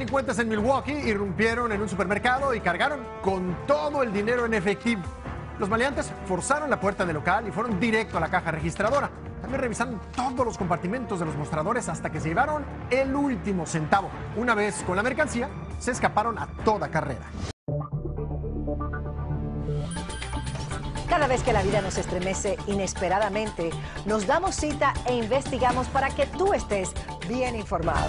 Delincuentes en Milwaukee irrumpieron en un supermercado y cargaron con todo el dinero en efectivo. Los maleantes forzaron la puerta del local y fueron directo a la caja registradora. También revisaron todos los compartimentos de los mostradores hasta que se llevaron el último centavo. Una vez con la mercancía, se escaparon a toda carrera. Cada vez que la vida nos estremece inesperadamente, nos damos cita e investigamos para que tú estés bien informado.